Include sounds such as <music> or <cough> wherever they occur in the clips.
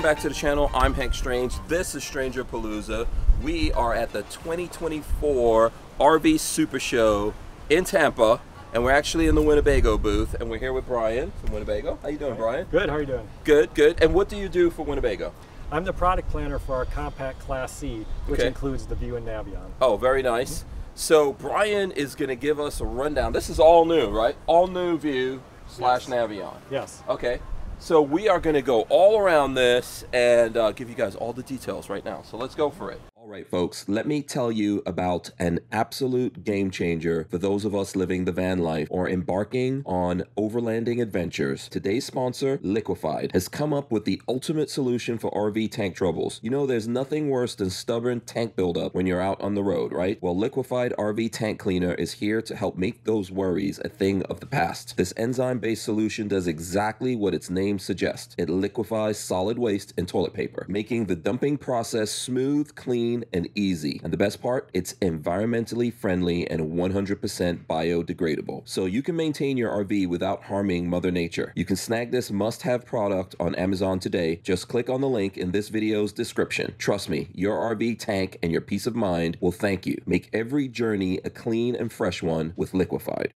welcome back to the channel. I'm Hank Strange. This is Stranger Palooza. We are at the 2024 RV Super Show in Tampa, and we're actually in the Winnebago booth, and we're here with Bryan from Winnebago. How you doing, Bryan? Good, how are you doing? Good, good. And what do you do for Winnebago? I'm the product planner for our compact Class C, which Okay. includes the View and Navion. Oh, very nice. Mm-hmm. So Bryan is going to give us a rundown. This is all new, right? All new View slash Navion. Yes. Okay. So we are going to go all around this and uh, give you guys all the details right now. So let's go for it. All right, folks, let me tell you about an absolute game changer for those of us living the van life or embarking on overlanding adventures. Today's sponsor, Liquified, has come up with the ultimate solution for RV tank troubles. You know, there's nothing worse than stubborn tank buildup when you're out on the road, right? Well, Liquified RV Tank Cleaner is here to help make those worries a thing of the past. This enzyme based solution does exactly what its name suggests it liquefies solid waste and toilet paper, making the dumping process smooth, clean, and easy. And the best part, it's environmentally friendly and 100% biodegradable. So you can maintain your RV without harming Mother Nature. You can snag this must have product on Amazon today. Just click on the link in this video's description. Trust me, your RV tank and your peace of mind will thank you. Make every journey a clean and fresh one with Liquified.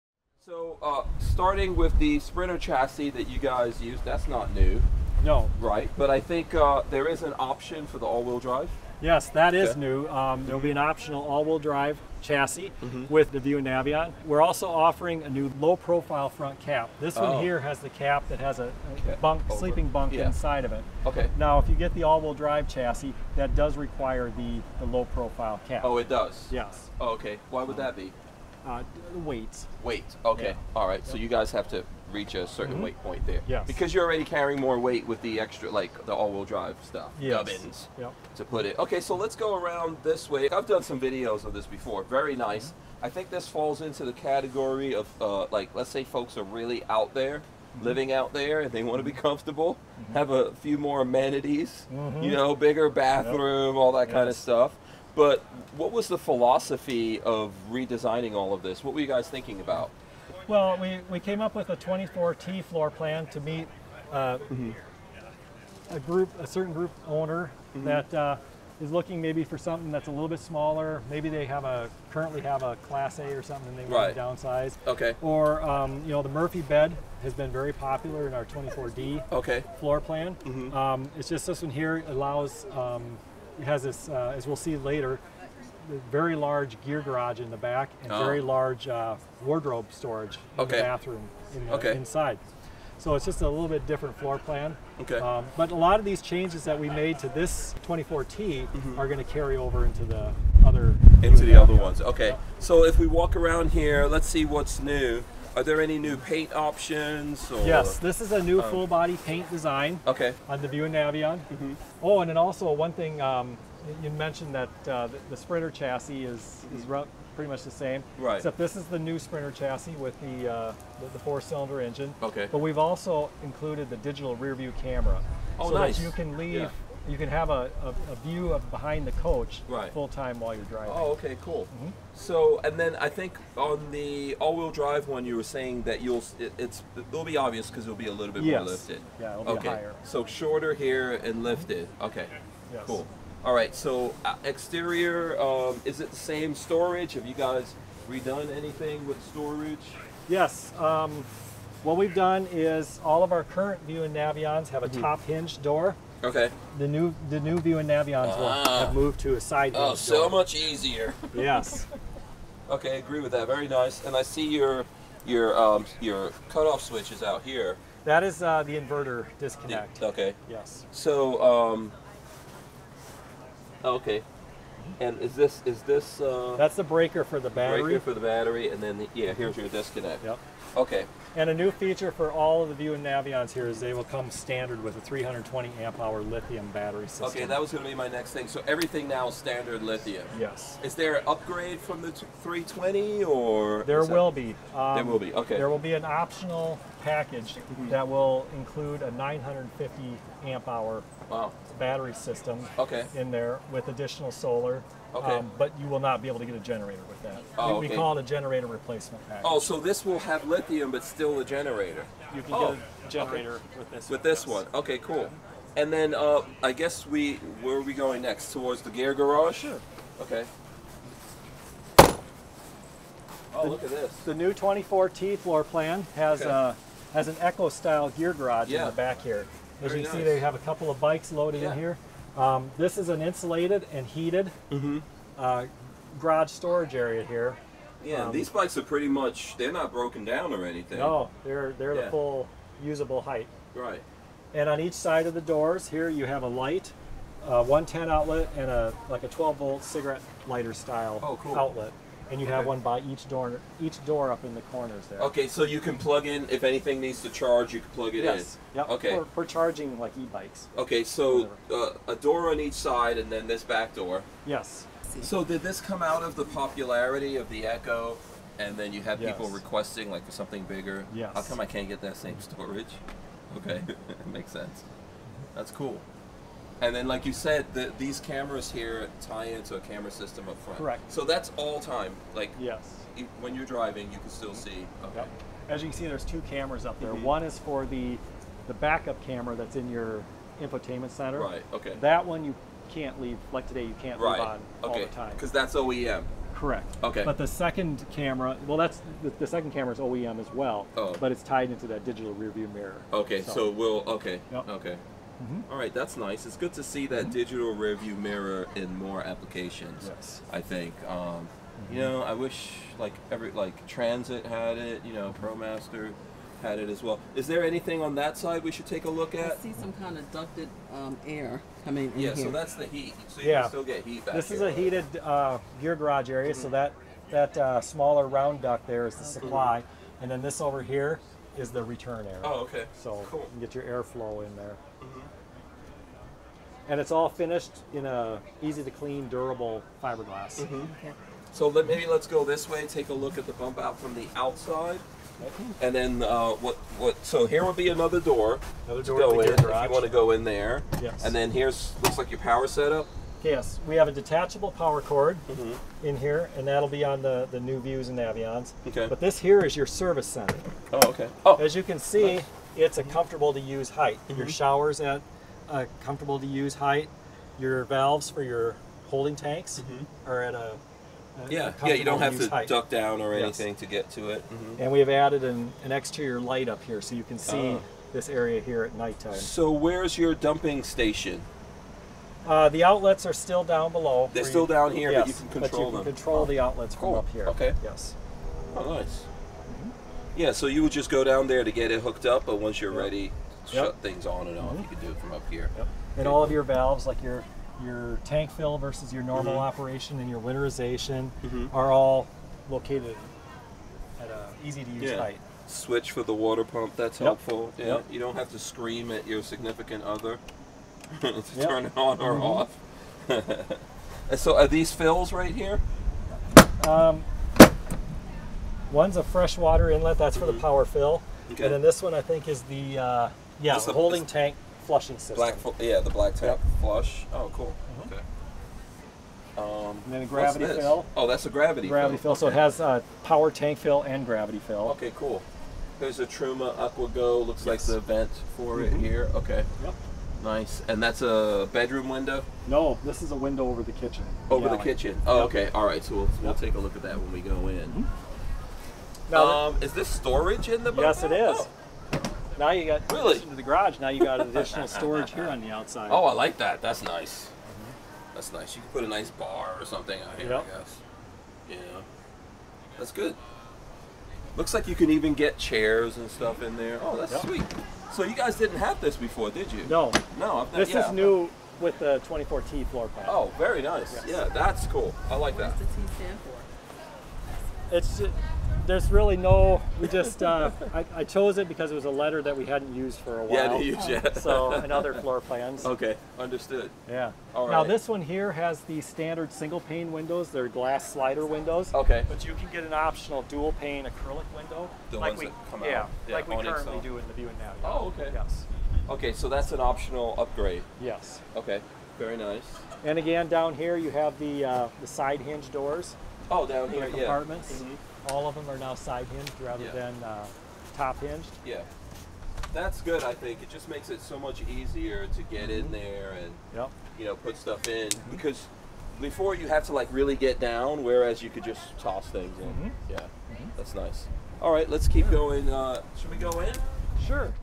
So, uh, starting with the Sprinter chassis that you guys use, that's not new, No. right? But I think uh, there is an option for the all-wheel drive. Yes, that is Okay. new. Um, there will be an optional all-wheel drive chassis Mm-hmm. with the View and Navion. We're also offering a new low-profile front cap. This Oh. one here has the cap that has a, a bunk, over. sleeping bunk Yeah. inside of it. Okay. Now, if you get the all-wheel drive chassis, that does require the, the low-profile cap. Oh, it does. Yes. Oh, okay. Why would that be? Uh, weights. Weight. Okay. Yeah. All right. So you guys have to reach a certain mm-hmm. weight point there. Yes. Because you're already carrying more weight with the extra, like the all-wheel drive stuff. Yes. Gubbins. Yep. to put it. Okay, so let's go around this way. I've done some videos of this before. Very mm-hmm. nice. I think this falls into the category of uh, like, let's say folks are really out there, mm-hmm. living out there, and they want to be comfortable, have a few more amenities, you know, bigger bathroom, all that kind of stuff. But what was the philosophy of redesigning all of this? What were you guys thinking about? Well, we, we came up with a 24T floor plan to meet uh, a group, a certain group owner that uh, is looking maybe for something that's a little bit smaller. Maybe they have a currently have a Class A or something and they Right. want to downsize. Okay. Or um, you know, the Murphy bed has been very popular in our 24D Okay. floor plan. Um, it's just this one here allows, um, it has this, uh, as we'll see later, very large gear garage in the back and Oh. very large uh, wardrobe storage in Okay. the bathroom in the, Okay. inside. So it's just a little bit different floor plan. Okay. Um, but a lot of these changes that we made to this 24T are going to carry over into the other into the other ones. Okay. So if we walk around here, let's see what's new. Are there any new paint options? Or... Yes, this is a new Um, full body paint design. Okay. on the View and Navion. Mm-hmm. Oh, and then also one thing um, you mentioned that uh, the, the Sprinter chassis is is pretty much the same. Right. Except this is the new Sprinter chassis with the uh, the, the four-cylinder engine. Okay. But we've also included the digital rear view camera. Oh, so nice. that you can leave. Yeah. You can have a, a, a view of behind the coach Right. full time while you're driving. Oh, okay, cool. Mm-hmm. So, and then I think on the all-wheel drive one, you were saying that you'll it, it's it'll be obvious because it'll be a little bit Yes. more lifted. Yeah, it'll be okay. higher. So shorter here and lifted. Okay. Yes. Cool. All right. So uh, exterior, um, is it the same storage? Have you guys redone anything with storage? Yes. Um, what we've done is all of our current View and Navions have a Mm-hmm. top hinge door. Okay. The new the new View and Navions will Ah. have moved to a side door. Oh, hinge so door. much easier. Yes. <laughs> Okay, I agree with that. Very nice. And I see your your um, your cutoff switch is out here. That is uh, the inverter disconnect. Okay. Yes. So, um, okay. And is this is this uh, That's the breaker for the battery. breaker for the battery, and then the, yeah, here's your disconnect. Yep. Okay. And a new feature for all of the View and Navions here is they will come standard with a 320 amp hour lithium battery system. Okay, that was going to be my next thing. So everything now is standard lithium. Yes. Is there an upgrade from the 320 or? There is that- will be. Um, There will be, okay. There will be an optional package that will include a 950 amp hour Wow. battery system Okay. in there with additional solar. Um, but you will not be able to get a generator with that. Oh, we, we call it a generator replacement package. Oh, so this will have lithium, but still a generator. you can oh, get a generator with this. With this one. Okay, cool. And then uh, I guess we where are we going next? Towards the gear garage. Sure. Okay. Oh, look at this. The new 24T floor plan has Okay. uh, has an EKKO style gear garage Yeah. in the back here. As Very you can see, they have a couple of bikes loaded Yeah. in here. Um, this is an insulated and heated Mm-hmm. uh, garage storage area here. Yeah, Um, these bikes are pretty much they're not broken down or anything. No, they're they're Yeah. the full usable height. Right. And on each side of the doors here, you have a light, uh, 110 outlet, and a like a 12 volt cigarette lighter style Oh, cool. outlet. And you have Okay. one by each door, each door up in the corners there. Okay, so you can plug in if anything needs to charge, you can plug it Yes. in. Yep. Okay. For, for charging like e-bikes. Okay, so uh, a door on each side, and then this back door. Yes. So did this come out of the popularity of the EKKO, and then you had people requesting like for something bigger? Yes. How come I can't get that same storage? <laughs> Okay, <laughs> makes sense. That's cool. And then, like you said, the, these cameras here tie into a camera system up front. Correct. So that's all time. Like Yes. e- when you're driving, you can still see. Okay. Yep. As you can see, there's two cameras up there. Mhm. One is for the the backup camera that's in your infotainment center. Right. Okay. That one you can't leave. Like today, you can't right. leave on all the time. Because that's OEM. Correct. Okay. But the second camera, well, that's the, the second camera is OEM as well. Oh. But it's tied into that digital rearview mirror. Okay, so, we'll okay. Yep. Okay. Mhm. All right, that's nice. It's good to see that digital rearview mirror in more applications. Yes. I think. Um, You know, I wish like every like Transit had it. You know, ProMaster had it as well. Is there anything on that side we should take a look at? I at? see some kind of ducted um, air coming in Yeah, here. so that's the heat. So you Yeah. can still get heat back This is here. a heated uh, gear garage area, so that that uh, smaller round duct there is the supply, and then this over here is the return area. Oh, okay. So cool. you can get your airflow in there. And it's all finished in a easy to clean, durable fiberglass. Okay. So let, maybe let's go this way. Take a look at the bump out from the outside, and then uh, what? What? So here would be another door. Another door to the in gear if you want to go in there. Yes. And then here's looks like your power setup. Yes, we have a detachable power cord Mhm. in here, and that'll be on the, the new Views and Navions. Okay. But this here is your service center. Oh, okay. Oh, As you can see, it's a comfortable to use height. Mm-hmm. Your showers at a comfortable to use height. Your valves for your holding tanks are at a, a Mm-hmm. yeah, yeah. You don't have to height. duck down or Yes. anything to get to it. Mhm. And we have added an, an exterior light up here so you can see Oh. this area here at nighttime. So where's your dumping station? Uh, the outlets are still down below. They're still down here, yes, but you can control but you them. can control the outlets Cool. from up here. Okay. Yes. Oh, nice. Yeah, so you would just go down there to get it hooked up, but once you're Yep. ready, Yep. shut things on and off. You can do it from up here. Yep. And all of your valves, like your your tank fill versus your normal Mhm. operation and your winterization, Mhm. are all located at a easy to use Yeah. height. Switch for the water pump. That's Yep. helpful. Yeah. You don't have to scream at your significant other <laughs> to turn it on or Mhm. off. <laughs> So are these fills right here? Um, one's a freshwater inlet, that's for the power fill. Mm-hmm. Okay. And then this one I think is the uh, yeah This the holding tank flushing system. Black, fl- yeah, the black tank Yep. Mm-hmm. flush. Oh, cool. Okay. Um, And then a what's gravity this? fill. Oh, that's a gravity, Gravity fill, so it has uh, power tank fill and gravity fill. Okay, cool. There's a Truma AquaGo. Looks like the vent for it Mhm. here. Okay, Yep. nice. And that's a bedroom window No, this is a window over the kitchen. over the alley. kitchen. Oh, Yep. okay. All right. So we'll, we'll Yep. take a look at that when we go in. Now, um, is this storage in the? yes, it bungalow? is. Now you got Really? addition to the garage. Now you got additional storage here on the outside. Oh, I like that. That's nice. That's nice. You can put a nice bar or something out here, Yep. I guess. Yeah. That's good. Looks like you can even get chairs and stuff in there. Oh, that's Yep. sweet. So you guys didn't have this before, did you? No, No. I've not, this yeah. is new with the 24T floor plan. Oh, very nice. Yes. Yeah, that's cool. I like What that. does the T stand for? It's ju- there's really no. We just uh, I, I chose it because it was a letter that we hadn't used for a while. Yeah, to use yet. So and other floor plans. Okay, understood. Yeah. All Now this one here has the standard single pane windows. They're glass slider windows. Okay. But you can get an optional dual pane acrylic window. The like ones we, that come yeah, out. Yeah, like we currently do in the view and now. Oh, okay. Yes. Okay, so that's an optional upgrade. Yes. Okay, very nice. And again, down here you have the uh, the side hinge doors Oh, down here, the yeah. compartments. Mhm. All of them are now side hinged rather Yeah. than uh, top hinged. Yeah. That's good. I think it just makes it so much easier to get in there and Yep. you know put stuff in because before you have to like really get down, whereas you could just toss things in. Mhm. Yeah, that's nice. All right, let's keep going. Uh, should we go in? Sure.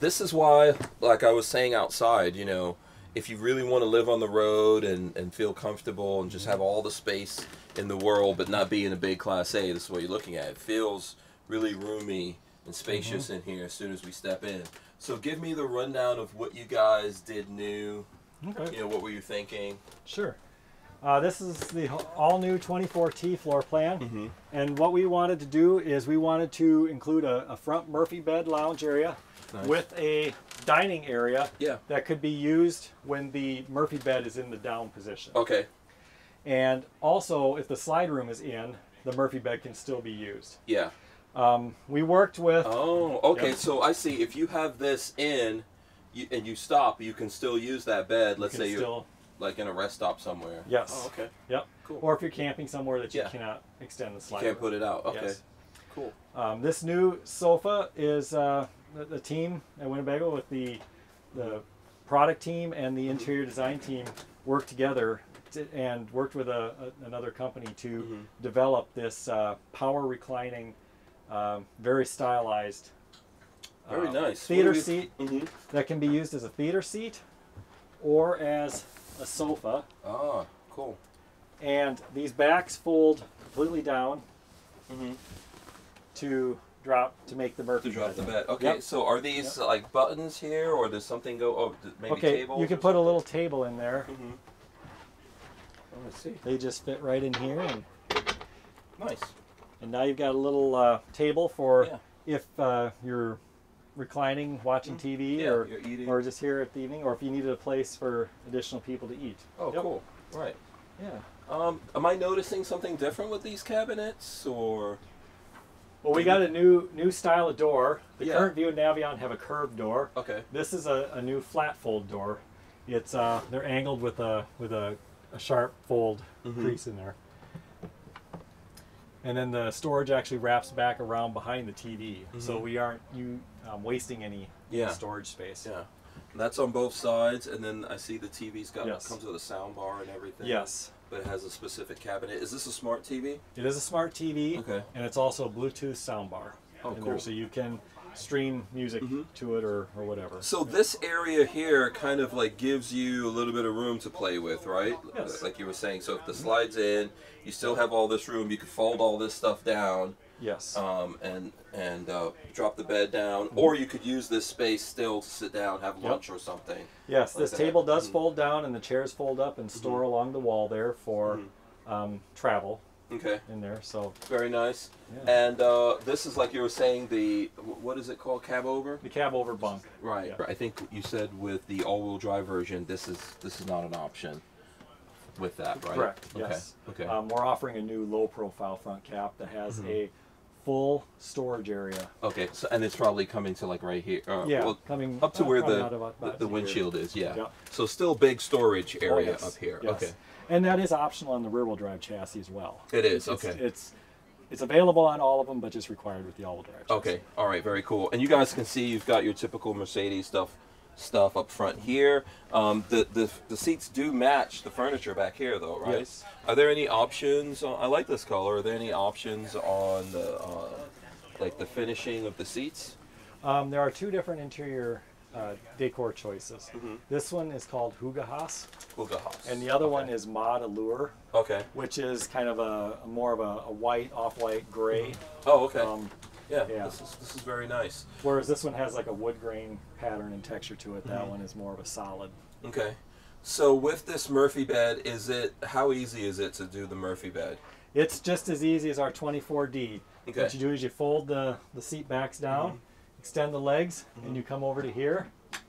this is why like i was saying outside you know if you really want to live on the road and, and feel comfortable and just have all the space in the world but not be in a big class a this is what you're looking at it feels really roomy and spacious in here as soon as we step in so give me the rundown of what you guys did new Okay. you know what were you thinking Sure. Uh, this is the all new 24T floor plan. Mhm. And what we wanted to do is we wanted to include a, a front Murphy bed lounge area Nice. with a dining area yeah that could be used when the Murphy bed is in the down position. okay And also, if the slide room is in, the Murphy bed can still be used. yeah Um, we worked with, oh okay Yep. so i see if you have this in you, and you stop you can still use that bed let's can say you're still, like in a rest stop somewhere. Yes. Oh, okay. yep. Cool. Or if you're camping somewhere that you Yeah. cannot extend the slide. You can't room. put it out. Okay. Yes. Cool. Um, this new sofa is uh, the, the team at Winnebago with the the product team and the interior design team worked together to, and worked with a, a, another company to Mhm. develop this uh, power reclining, um, very stylized Very uh, nice. theater seat Mm-hmm. that can be used as a theater seat or as a sofa. Ah, cool. And these backs fold completely down Mm-hmm. to drop to make the Murphy To drop bed. the bed. Okay. Yep. So are these like buttons here, or does something go? Oh, th- maybe okay, tables. you can put a little table in there. Mm-hmm. Oh, I see. They just fit right in here, and, Nice. and now you've got a little uh, table for Yeah. if uh, you're reclining, watching TV, Yeah. or you're eating. or just here at the evening, or if you needed a place for additional people to eat. oh, Yep. cool. Right. Yeah. Um, am I noticing something different with these cabinets, or? Well, we got a new new style of door. The Yeah. current View and Navion have a curved door. Okay. This is a, a new flat fold door. It's uh, they're angled with a with a, a sharp fold Mhm. crease in there. And then the storage actually wraps back around behind the TV, so Mhm. we aren't you um, wasting any Yeah. storage space. Yeah. And that's on both sides, and then I see the TV's got Yes. comes with a sound bar and everything. Yes, But it has a specific cabinet. Is this a smart TV? it is a smart TV, Okay. and it's also a Bluetooth soundbar Oh, cool. there, so you can stream music Mhm. to it or, or whatever. So this area here kind of like gives you a little bit of room to play with, right? Yes. Like you were saying. So if the slides in, you still have all this room. You can fold all this stuff down, Yes. um, and and uh, drop the bed down, or you could use this space still to sit down, have Yep. lunch or something. Yes, like this that. table does Mhm. fold down, and the chairs fold up and store along the wall there for Mhm. um, travel Okay. in there. So Very nice. yeah. And uh, this is like you were saying the what is it called? Cab over. the cab over bunk. Right. Yeah. I think you said with the all-wheel drive version, this is this is not an option. With that, right? Correct. Okay. Yes. Okay. Um, we're offering a new low profile front cap that has Mhm. a full storage area. Okay, so and it's probably coming to like right here. Uh, yeah, well, coming up to uh, where the about- the, the windshield is. Yeah. Yeah. So still big storage Oh, area yes, up here. yes. Okay. And that is optional on the rear wheel drive chassis as well. It is. It's, Okay. It's it's available on all of them, but just required with the all wheel drive. Chassis. Okay. All right. Very cool. And you guys can see you've got your typical Mercedes stuff stuff up front here. Um, the, the the seats do match the furniture back here though, right? Yes. Are there any options? On, I like this color. Are there any options on the uh, like the finishing of the seats? Um, there are two different interior uh, decor choices. Mhm. This one is called Huga Huga Haas. and the other one is Mod Allure, Okay. which is kind of a, a more of a, a white, off-white gray. Oh, okay. Um, yeah. yeah. This is this is very nice. whereas this one has like a wood grain pattern and texture to it. That Mhm. one is more of a solid. Okay. So with this Murphy bed, is it how easy is it to do the Murphy bed? It's just as easy as our 24D. Okay. What you do is you fold the, the seat backs down, Mhm. extend the legs, Mhm. and you come over to here,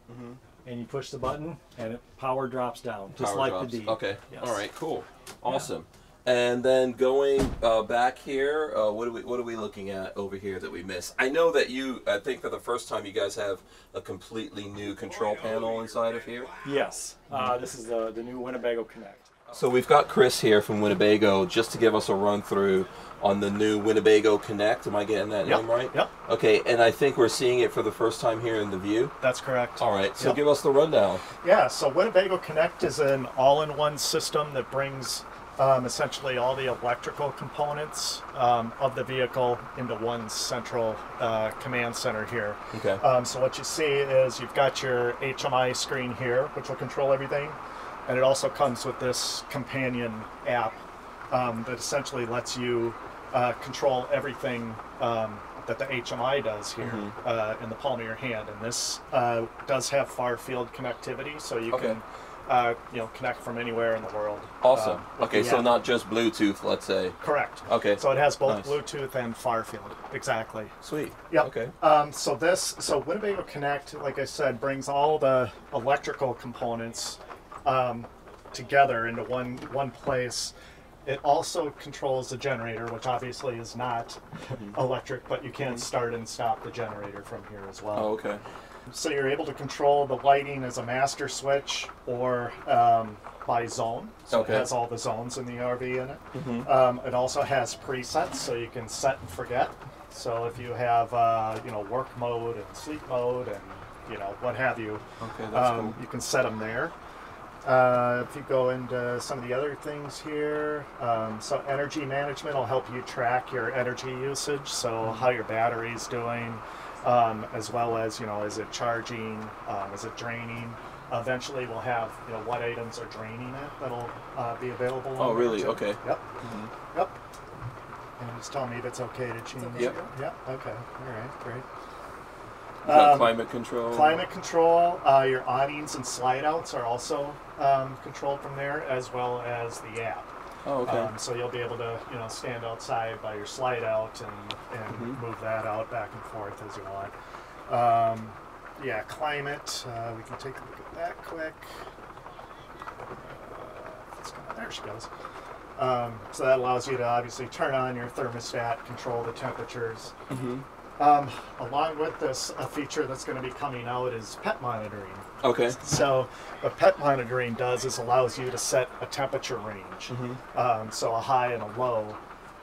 Mhm. and you push the button, and it power drops down, just Power like drops. the D. Okay. Yes. All right. Cool. Awesome. And then going uh, back here, uh, what are we what are we looking at over here that we missed? I know that you. I think for the first time, you guys have a completely new control panel inside of here. Yes. Uh, this is the, the new Winnebago Connect. So we've got Chris here from Winnebago just to give us a run through on the new Winnebago Connect. Am I getting that Yep, name right? yep. Okay, and I think we're seeing it for the first time here in the view. That's correct. All right, so Yep. give us the rundown. Yeah, so Winnebago Connect is an all-in-one system that brings um, essentially all the electrical components um, of the vehicle into one central uh, command center here. Okay. Um, so what you see is you've got your HMI screen here, which will control everything, and it also comes with this companion app um, that essentially lets you uh, control everything um, that the HMI does here uh, in the palm of your hand. And this uh, does have far field connectivity, so you Okay. can uh, you know connect from anywhere in the world. Awesome. with okay, so app. not just Bluetooth, let's say. correct. Okay. So it has both Nice. Bluetooth and far field. Exactly. Sweet. Yep. Okay. Um, so this, so Winnebago Connect, like I said, brings all the electrical components um, together into one one place. It also controls the generator, which obviously is not <laughs> electric, but you can start and stop the generator from here as well. Oh, okay. So you're able to control the lighting as a master switch or um, by zone. So Okay. it has all the zones in the RV in it. Um, it also has presets, so you can set and forget. So if you have uh, you know work mode and sleep mode and you know what have you, Okay, um, cool. you can set them there. Uh, if you go into some of the other things here, um, so energy management will help you track your energy usage, so Mm-hmm. how your battery's doing, um, as well as you know, is it charging, um, is it draining? Eventually, we'll have you know what items are draining it that'll uh, be available. Oh, really? too. Okay. Yep. Yep. And just tell me if it's okay to change. Yep. Yep. Okay. All right. Great. Um, climate control. Climate control, uh, your awnings and slide outs are also um, controlled from there, as well as the app. Oh, okay. Um, so you'll be able to, you know, stand outside by your slide out and, and Mm-hmm. move that out back and forth as you want. Um, yeah, climate. Uh, we can take a look at that quick. Uh, there she goes. Um, so that allows you to obviously turn on your thermostat, control the temperatures. Mm-hmm. Um, along with this, a feature that's going to be coming out is pet monitoring. Okay. So, what pet monitoring does is allows you to set a temperature range, um, so a high and a low.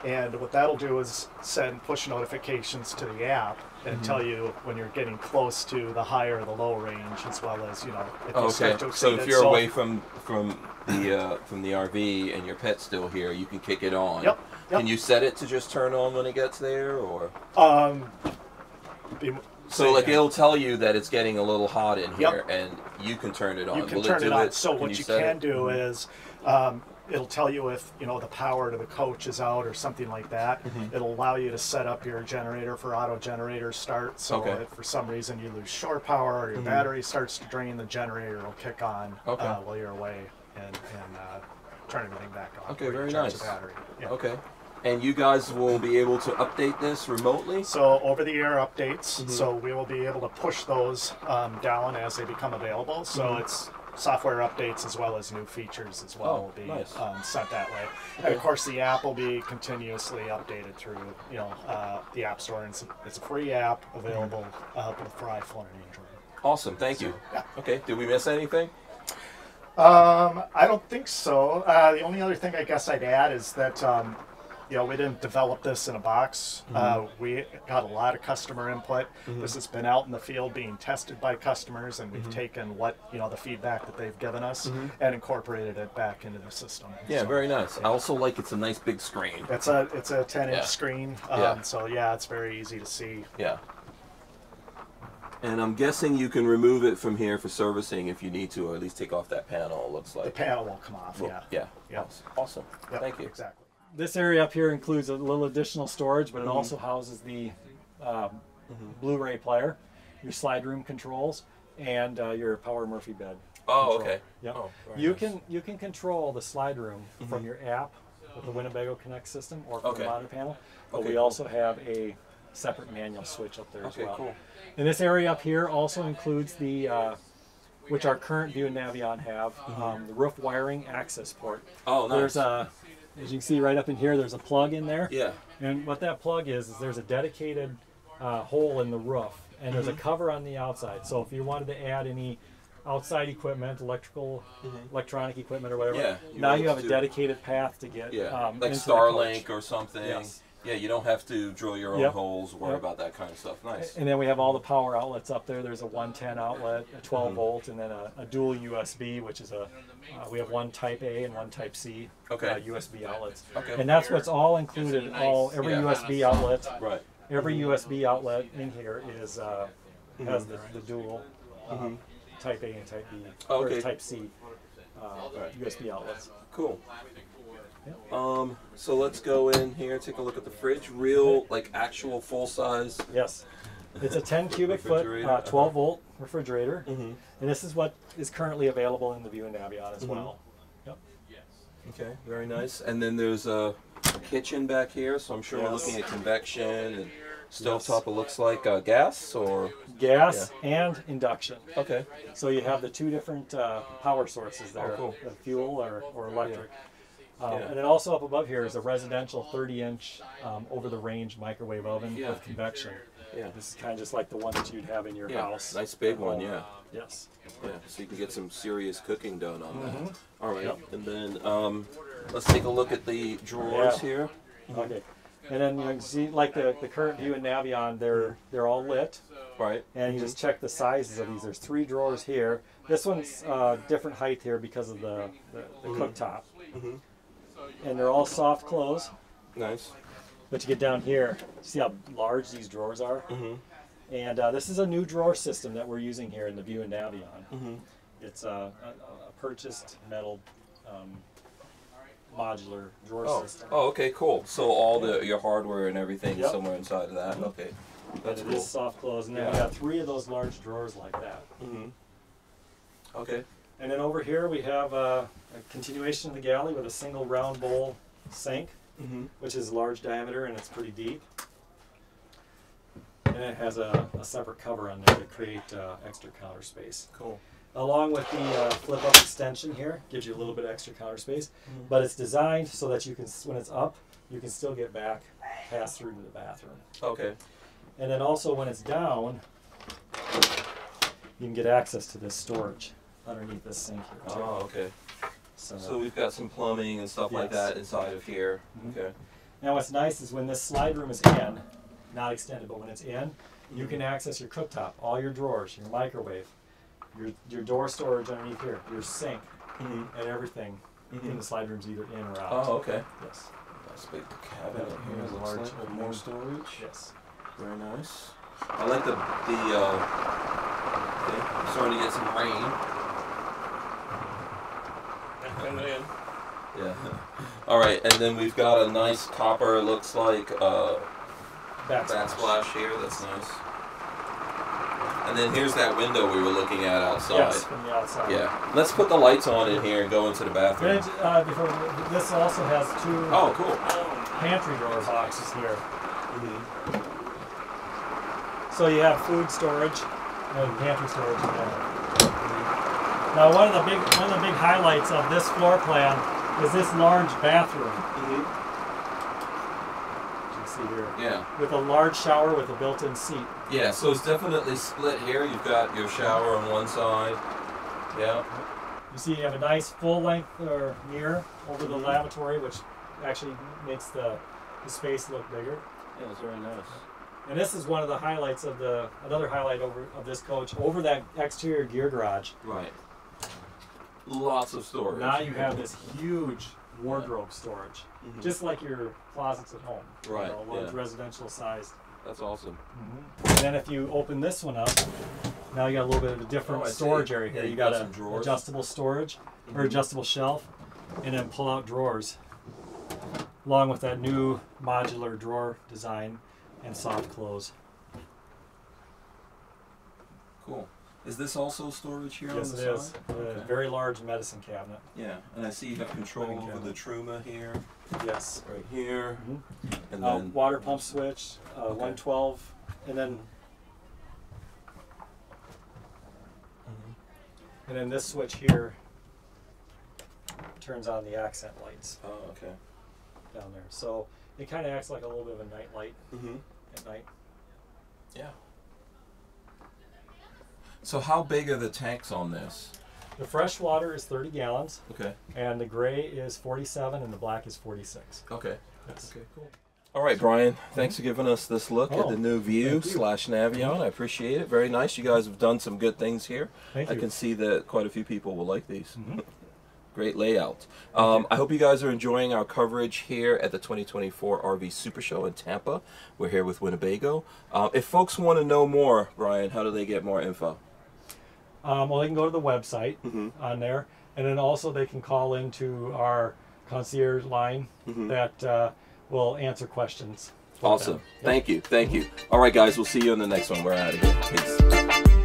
And what that'll do is send push notifications to the app and tell you when you're getting close to the high or the low range, as well as you know if you Okay. start to So if you're away from from the uh, from the RV and your pet's still here, you can kick it on. Yep, yep. Can you set it to just turn on when it gets there, or um, be, so like it'll tell you that it's getting a little hot in Yep. here, and you can turn it on. you can Will turn it do on. So what you, set can it? do Mhm. is um, it'll tell you if you know the power to the coach is out or something like that. Mm-hmm. It'll allow you to set up your generator for auto generator start. So Okay. Mm-hmm. if for some reason you lose shore power or your battery starts to drain, the generator will kick on Okay. uh, while you're away and, and uh, turn everything back on. Okay, or very charge nice. The battery. Yeah. Okay. And you guys will be able to update this remotely. So over the air updates, Mm-hmm. so we will be able to push those um, down as they become available. So Mm-hmm. it's software updates as well as new features as well Oh, will be nice. um, sent that way. And of course, the app will be continuously updated through you know uh, the App Store. And it's, it's a free app available uh, both for iPhone and Android. Awesome. Thank you. yeah. Okay. Did we miss anything? Um, I don't think so. Uh, the only other thing I guess I'd add is that um, you know we didn't develop this in a box. Uh, we got a lot of customer input. This has been out in the field being tested by customers, and we've taken what you know the feedback that they've given us and incorporated it back into the system. Yeah. So Very nice. I also like it's a nice big screen. It's a it's a 10 inch Yeah. screen. Um, Yeah. So yeah, it's very easy to see. Yeah. And I'm guessing you can remove it from here for servicing if you need to, or at least take off that panel. It looks like The panel will come off. Well, yeah. Yeah. Yeah. Awesome. Yep, Thank you. Exactly. This area up here includes a little additional storage, Mm-hmm. but it also houses the um, Blu-ray player, your slide room controls, and uh, your power Murphy bed. Oh, control. okay. Yep. Oh, you nice. can you can control the slide room from your app with the Winnebago Connect system or from Okay. the monitor panel. But Okay, we cool. also have a separate manual switch up there as Okay, well. cool. And this area up here also includes the, uh, which our current View and Navion have, um, the roof wiring access port. Mm-hmm. Oh, nice. There's a, as you can see right up in here, there's a plug in there. Yeah. And what that plug is, is there's a dedicated uh, hole in the roof, and there's a cover on the outside. So if you wanted to add any outside equipment, electrical, electronic equipment, or whatever. Yeah, you're now you have a dedicated path to get Yeah, um, like into the Starlink or something. Yes. Yeah, you don't have to drill your own Yep. holes, worry Yep. about that kind of stuff. Nice. And then we have all the power outlets up there. There's a 110 outlet, a 12 Mm-hmm. volt, and then a, a dual USB, which is a uh, we have one Type A and one Type C Okay. uh, USB outlets. Okay. And that's what's all included. All every Yeah. USB outlet, Right. every USB outlet in here is uh, has the, the dual uh, Type A and Type B Mm-hmm. Okay. or Type C uh, USB outlets. Cool. Um, so let's go in here, take a look at the fridge. Real, like actual full size. Yes. It's a 10 <laughs> cubic foot, uh, uh-huh. 12 volt refrigerator, Mhm. and this is what is currently available in the View and Navion as well. Yep. Okay, very nice. And then there's a kitchen back here, so I'm sure we're looking at convection and stovetop. It looks like uh, gas or Gas and induction. okay. So you have the two different uh, power sources there, Oh, cool. the fuel or, or electric. Um, Yeah. And then also up above here is a residential 30 inch um, over the range microwave oven Yeah. with convection. Yeah. This is kind of just like the one that you'd have in your Yeah, house. nice big one, home. yeah. Yes. Yeah, so you can get some serious cooking done on that. All right, Mm-hmm. Yep. and then um, let's take a look at the drawers Yeah. here. Okay. And then you can see, like the, the current View in Navion, they're they're all lit. Right. and you just check the sizes of these. There's three drawers here. This one's uh, different height here because of the, the, the cooktop. And they're all soft close. Nice. But you get down here, see how large these drawers are? Mhm. And uh, this is a new drawer system that we're using here in the View and Navion. Mhm. It's uh, a, a purchased metal um, modular drawer Oh. system. oh, okay, cool. So all the your hardware and everything is Yep. somewhere inside of that. Okay, that's and cool. soft close. And then we Yeah. have three of those large drawers like that. hmm Okay. And then over here we have uh, a continuation of the galley with a single round bowl sink, Mm-hmm. which is large diameter and it's pretty deep. And it has a, a separate cover on there to create uh, extra counter space. Cool. Along with the uh, flip up extension here, gives you a little bit extra counter space, but it's designed so that you can, when it's up, you can still get back, pass through to the bathroom. Okay. And then also when it's down, you can get access to this storage underneath this sink here too. Oh, okay. So, So we've got some plumbing and stuff like that inside of here. Okay. now what's nice is when this slide room is in, not extended, but when it's in, you can access your cooktop, all your drawers, your microwave, your your door storage underneath here, your sink, Mm-hmm. and everything in the slide room's either in or out. Oh, okay. Yes. Nice big cabinet Yeah, here. looks large like, with more storage. Yes. Very nice. I like the the. Uh, okay. I'm starting to get some rain. Yeah. <laughs> All right, and then we've got a nice copper. It looks like uh, Backsplash. backsplash here. That's nice. And then here's that window we were looking at outside. Yes, from the outside. Yeah. Let's put the lights on in here and go into the bathroom. Uh, before, this also has two Oh, cool. pantry drawer boxes here. Mm-hmm. So you have food storage and pantry storage in there. Now one of the big one of the big highlights of this floor plan is this large bathroom. As you see here. Yeah. With a large shower with a built-in seat. Yeah, so it's definitely split here. You've got your shower on one side. Yeah. You see you have a nice full-length uh, mirror over the lavatory, which actually makes the, the space look bigger. Yeah, it's very nice. And this is one of the highlights of the another highlight over of this coach over that exterior gear garage. Right. Lots of storage. Now you have this huge wardrobe storage, Mhm. just like your closets at home. you Right, know, one's yeah. residential sized. That's awesome. And then if you open this one up, now you got a little bit of a different Oh, I see. storage area Yeah, here. you you got got, some a drawers. adjustable storage or Mhm. adjustable shelf, and then pull out drawers, along with that new modular drawer design and soft close. Cool. Is this also storage here yes, on the is. side? A Okay. very large medicine cabinet. Yeah, and I see you have control Living over the Truma here, Yes. right here, Mhm. and Uh, then water pump switch, uh, Okay. 112, and then Mhm. and then this switch here turns on the accent lights oh, okay. down there. So it kind of acts like a little bit of a night light Mm-hmm. at night. Yeah. So how big are the tanks on this? The fresh water is 30 gallons, Okay. and the gray is 47, and the black is 46. Okay. Yes. Okay, cool. All right, Bryan. Thanks for giving us this look at Oh, the new View slash Navion. I appreciate it. Very nice. You guys have done some good things here. Thank I you. can see that quite a few people will like these. Mm-hmm. <laughs> Great layout. Um, I hope you guys are enjoying our coverage here at the 2024 RV Super Show in Tampa. We're here with Winnebago. Uh, if folks want to know more, Bryan, how do they get more info? Um, well, they can go to the website Mm-hmm. on there, and then also they can call into our concierge line that uh, will answer questions. Mm-hmm. Awesome. Yep. Thank you. Thank you. All right, guys. We'll see you in the next one. We're out of here. Peace.